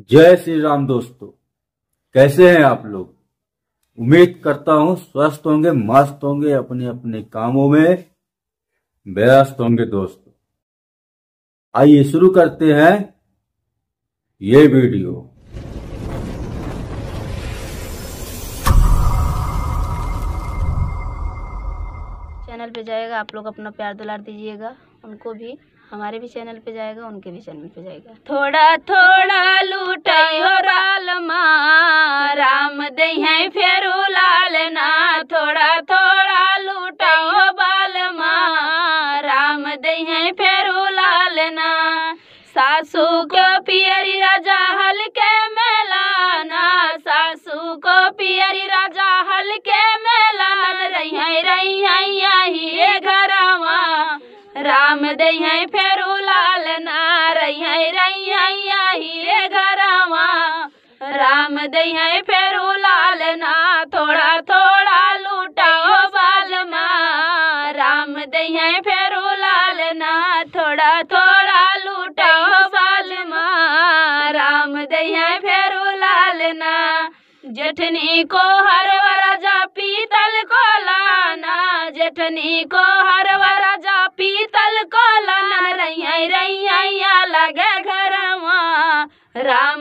जय श्री राम दोस्तों, कैसे हैं आप लोग? उम्मीद करता हूँ स्वस्थ होंगे, मस्त होंगे अपने अपने कामों में, व्यस्त होंगे दोस्तों। आइए शुरू करते हैं ये वीडियो। चैनल पे जाएगा, आप लोग अपना प्यार दुलार दीजिएगा, उनको भी। हमारे भी चैनल पे जाएगा, उनके भी चैनल पे जाएगा। थोड़ा थोड़ा राल माँ राम दे हैं फेरू लाल ना। थोड़ा थोड़ा लूटाइयो बाल माँ राम दे हैं फेरू लाल ना। सासू को पियरी राजा हल के मेलाना सासू को पियरी राजा राम दे फेरू लाल ना रही है रही है यही घरवा। राम दे फेरू लाल ना, थोड़ा थोड़ा लूटाओ बाल माँ राम दे फेरू लाल ना, थोड़ा थोड़ा लूटाओ बाल माँ राम दे है फेरू लाल ना, जेठनी को हर राजा पीतल को लाना। जेठनी को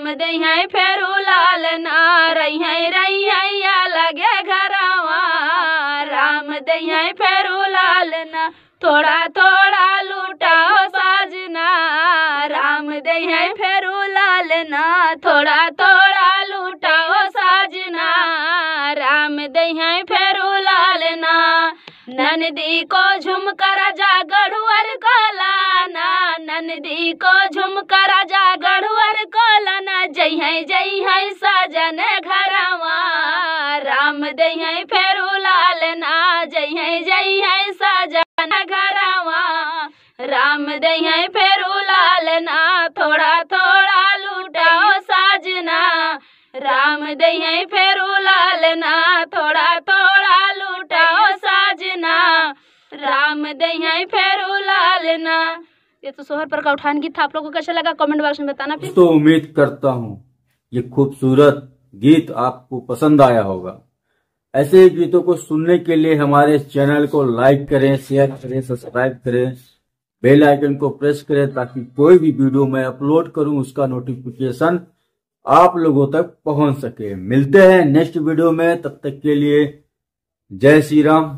राम दे फेरू लाल ना रैया रैया लगे घरवा। राम दे फेरू लाल ना, थोड़ा थोड़ा लूटाओ साजना। राम दे फेरू लाल ना, थोड़ा थोड़ा लूटाओ साजना। राम दे फेरू लाल ना, नंदी को झुमकर जा गढ़ुअर को लाना नंदी को झुमकर है जय है सजन घरवा। राम दे फेरू लाल ना। जय है जय है सजन घरवा। राम दे फेरू लाल ना। थोड़ा थोड़ा लूटाओ साजना। राम दे फेरू लाल ना। थोड़ा थोड़ा लूटाओ साजना। राम दे फेरू लाल ना। ये तो सोहर पर का उठान गीत था। आप लोगों को कैसा लगा? कमेंट बॉक्स में बताना फिर दोस्तों उम्मीद करता हूँ ये खूबसूरत गीत आपको पसंद आया होगा। ऐसे गीतों को सुनने के लिए हमारे चैनल को लाइक करें, शेयर करें, सब्सक्राइब करें, बेल आइकन को प्रेस करें ताकि कोई भी वीडियो मैं अपलोड करूँ, उसका नोटिफिकेशन आप लोगों तक पहुँच सके। मिलते हैं नेक्स्ट वीडियो में, तब तक के लिए जय श्री राम।